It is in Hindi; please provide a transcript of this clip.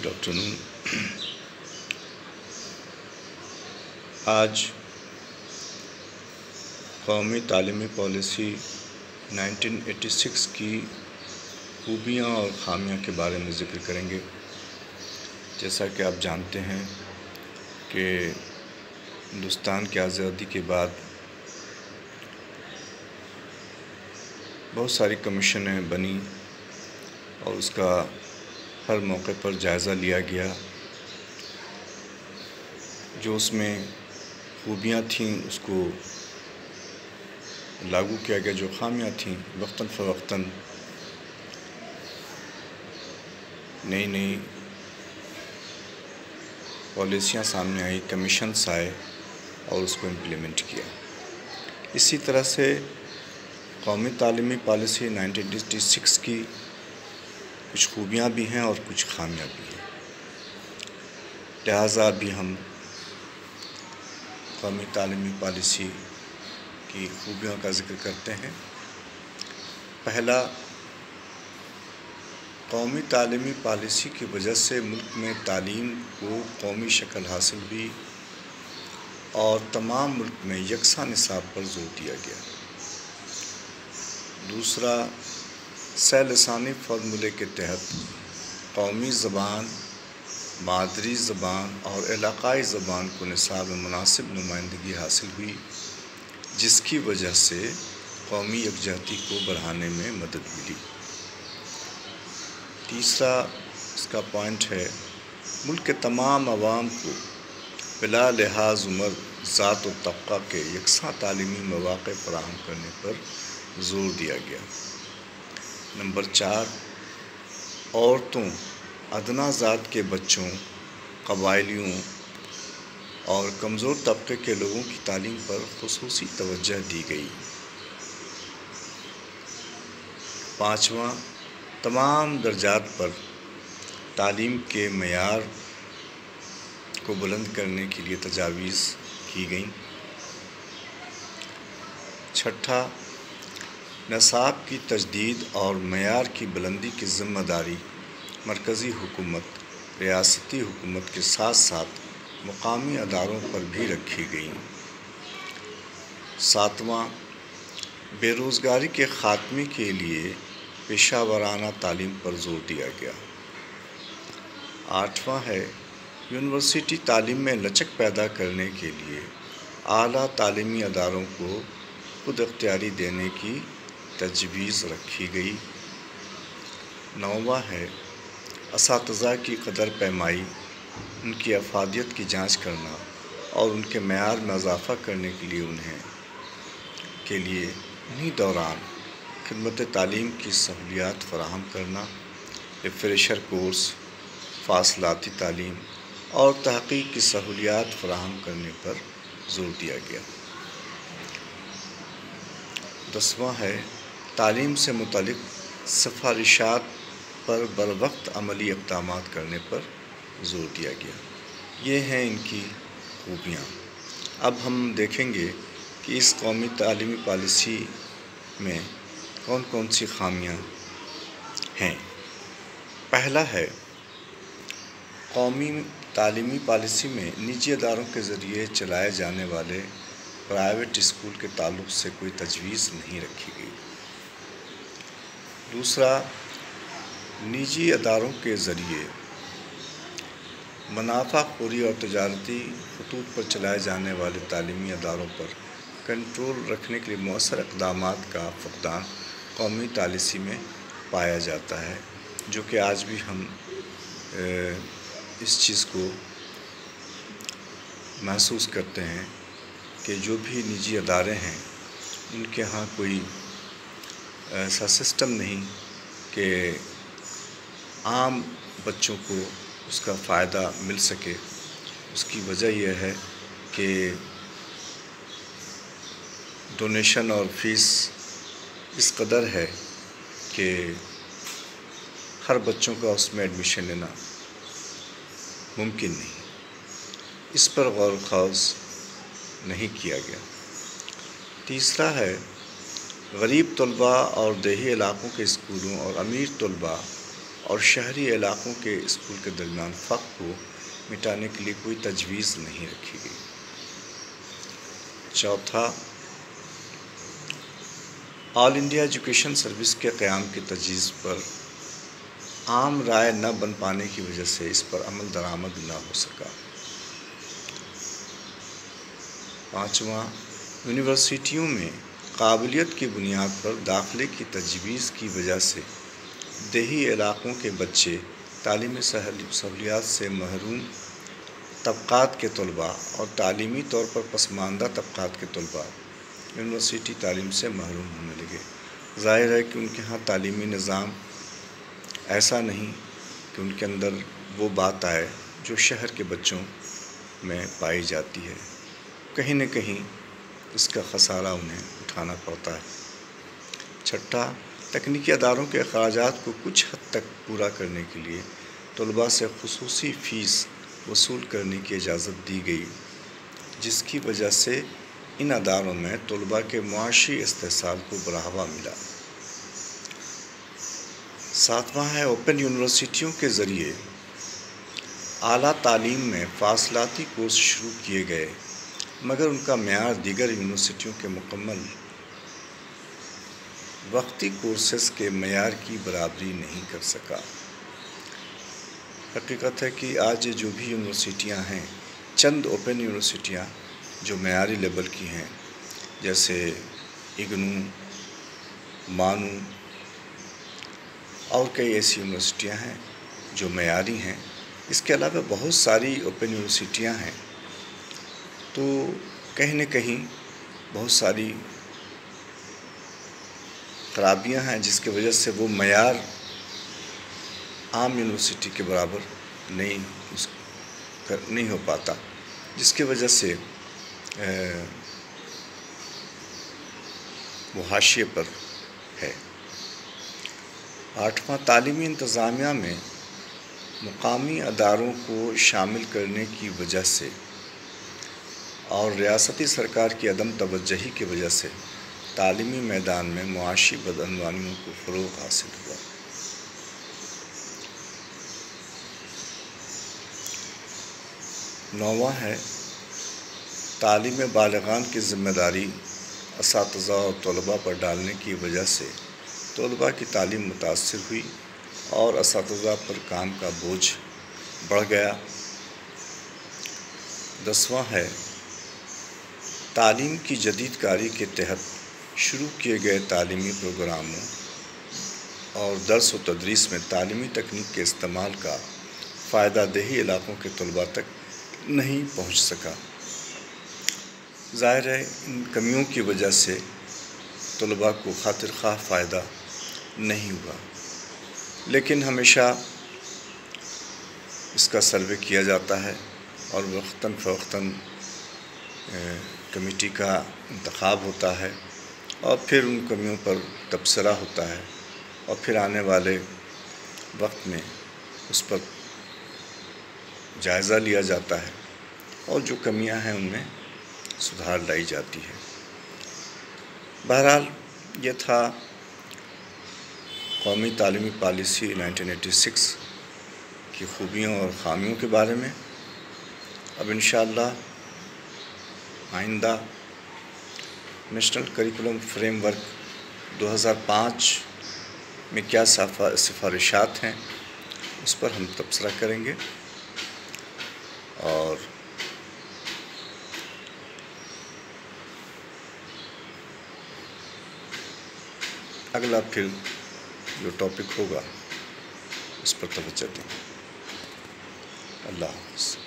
गुड आफ्टरनून आज कौमी तालीमी पॉलिसी 1986 की खूबियाँ और ख़ामियाँ के बारे में ज़िक्र करेंगे। जैसा कि आप जानते हैं कि हिंदुस्तान की आज़ादी के बाद बहुत सारी कमीशनें बनी और उसका हर मौके पर जायज़ा लिया गया, जो उसमें खूबियाँ थीं, उसको लागू किया गया, जो खामियाँ थीं वक्ता फ़वक्ता नई नई पॉलिसियाँ सामने आई, कमीशंस आए और उसको इम्प्लीमेंट किया। इसी तरह से कौमी तलीमी पॉलिसी 1986 की कुछ खूबियाँ भी हैं और कुछ खामियाँ भी हैं। लिहाजा भी हम कौमी तलीमी पॉलिसी की खूबियों का ज़िक्र करते हैं। पहला, कौमी तलीमी पॉलिसी की वजह से मुल्क में तालीम को कौमी शक्ल हासिल हुई और तमाम मुल्क में यकसा निसाब पर ज़ोर दिया गया। दूसरा सैलसानी फार्मूले के तहत कौमी ज़बान, मादरी ज़बान और इलाक़ाई ज़बान को निसाब में मुनासिब नुमाइंदगी हासिल हुई, जिसकी वजह से कौमी यकजहती को बढ़ाने में मदद मिली। तीसरा इसका पॉइंट है, मुल्क के तमाम आवाम को बिला लिहाज उम्र ज़ात व तबका के यकसा तालीमी मौाक़े फ़राहम करने पर ज़ोर दिया गया। नंबर चार, औरतों, अदना ज़ात के बच्चों कबायलियों और कमज़ोर तबके के लोगों की तालीम पर खसूस तवज्जो दी गई। पाँचवा, तमाम दर्जात पर तालीम के मैार को बुलंद करने के लिए तजावीज़ की गई। छठा नसाब की तजदीद और मैार की बुलंदी की ज़िम्मेदारी मरकज़ी हुकूमत, रियासती हुकूमत के साथ साथ मुकामी अदारों पर भी रखी गई। सातवां, बेरोज़गारी के ख़ात्मे के लिए पेशा वाराना तालीम पर ज़ोर दिया गया। आठवां है, यूनिवर्सिटी तालीम में लचक पैदा करने के लिए आला तालीमी अदारों को खुद अख्तियारी देने की तजवीज़ रखी गई। नौवा है इस की कदर पैमाई, उनकी अफादियत की जाँच करना और उनके मैार में इजाफ़ा करने के लिए उन्हें, के लिए उन्हीं दौरान खदमत तालीम की सहूलियात फ़राहम करना रिफ्रेशर कोर्स, फासलाती तालीम और तहकीक की सहूलियात फ़राहम करने पर ज़ोर दिया गया। दसवां है तालीम से मुतल सिफारिशात पर बर वक्त अमली इकदाम करने पर ज़ोर दिया गया। ये हैं इनकी खूबियाँ। अब हम देखेंगे कि इस कौमी तालीमी पॉलिसी में कौन कौन सी खामियाँ हैं। पहला है, कौमी तालीमी पॉलिसी में निजी अदारों के ज़रिए चलाए जाने वाले प्राइवेट स्कूल के ताल्लुक से कोई तजवीज़ नहीं रखी गई। दूसरा, निजी अदारों के ज़रिए मुनाफाखोरी और तजारती खतूत पर चलाए जाने वाले तालीमी अदारों पर कंट्रोल रखने के लिए मौसर इकदाम का फकदान कौमी तालीसी में पाया जाता है, जो कि आज भी हम इस चीज़ को महसूस करते हैं कि जो भी निजी अदारे हैं, उनके यहाँ कोई ऐसा सिस्टम नहीं कि आम बच्चों को उसका फ़ायदा मिल सके। उसकी वजह यह है कि डोनेशन और फ़ीस इस कदर है कि हर बच्चों का उसमें एडमिशन लेना मुमकिन नहीं। इस पर गौर खास नहीं किया गया। तीसरा है गरीब तलबा और देही इलाक़ों के स्कूलों और अमीर तलबा और शहरी इलाकों के स्कूल के दरमियान फ़र्क को मिटाने के लिए कोई तजवीज़ नहीं रखी गई। चौथा ऑल इंडिया एजुकेशन सर्विस के क़्याम की तजवीज़ पर आम राय न बन पाने की वजह से इस पर अमल दरामद न हो सका। पाँचवा, यूनिवर्सिटियों में काबिलियत की बुनियाद पर दाखिले की तजवीज़ की वजह से देही इलाक़ों के बच्चे तालीमी सहूलियात से महरूम तबक़ात के तलबा और तालीमी तौर पर पसमानदा तबक़ात के तलबा यूनिवर्सिटी तालीम से महरूम होने लगे। ज़ाहिर है कि उनके यहाँ तालीमी निज़ाम ऐसा नहीं कि उनके अंदर वो बात आए जो शहर के बच्चों में पाई जाती है। कहीं न कहीं इसका खसारा उन्हें उठाना पड़ता है। छठा, तकनीकी अदारों के अखराज को कुछ हद तक पूरा करने के लिए तलबा से खसूस फ़ीस वसूल करने की इजाज़त दी गई, जिसकी वजह से इन अदारों में तलबा के मुआशी इस्तेसाल को बढ़ावा मिला। सातवां है, ओपन यूनिवर्सिटियों के ज़रिए आला तालीम में फासलाती कोर्स शुरू किए गए। मगर उनका मैार दीगर यूनिवर्सिटियों के मुकम्मल वक्ती कोर्सेस के मैार की बराबरी नहीं कर सका। हकीकत है कि आज जो भी यूनिवर्सिटियाँ हैं, चंद ओपन यूनिवर्सिटियाँ जो मैारी लेवल की हैं, जैसे इग्नू, मानू, और कई ऐसी यूनिवर्सिटियाँ हैं जो मैारी हैं। इसके अलावा बहुत सारी ओपन यूनिवर्सिटियाँ हैं। तो कहीं न कहीं बहुत सारी खराबियाँ हैं जिसकी वजह से वो मैार आम यूनिवर्सिटी के बराबर नहीं उस कर, नहीं हो पाता। जिसकी वजह से वो हाशिए पर है। आठवां तालीमी इंतज़ामिया में मुकामी अदारों को शामिल करने की वजह से और रियासती सरकार की अदम तवज्जही की वजह से तालीमी मैदान में मुआशी बदनवानियों को फ़रोग हासिल हुआ। नौवा है, तालीम बालगान की ज़िम्मेदारी इस और तलबा पर डालने की वजह से तलबा की तालीम मुतासर हुई और इस पर काम का बोझ बढ़ गया। दसवां है तालीम की जदीदकारी के तहत शुरू किए गए तालीमी प्रोग्रामों और दरस व तदरीस में तालीमी तकनीक के इस्तेमाल का फ़ायदा दही इलाक़ों के तलबा तक नहीं पहुँच सका। ज़ाहिर है, इन कमियों की वजह से तलबा को खातिर खा फ़ायदा नहीं हुआ। लेकिन हमेशा इसका सर्वे किया जाता है और वक्ता फ़वक्ता कमेटी का इंतखब होता है और फिर उन कमियों पर तबसरा होता है और फिर आने वाले वक्त में उस पर जायज़ा लिया जाता है और जो कमियाँ हैं उनमें सुधार लाई जाती है। बहरहाल, ये था कौमी तालीमी पॉलिसी 1986 की खूबियों और ख़ामियों के बारे में। अब इन आइंदा नेशनल करिकुलम फ्रेमवर्क 2005 में क्या सिफारिशात हैं, उस पर हम तबसरा करेंगे। और अगला फिर जो टॉपिक होगा, उस पर तवज्जो देंगे अल्लाह हाफ़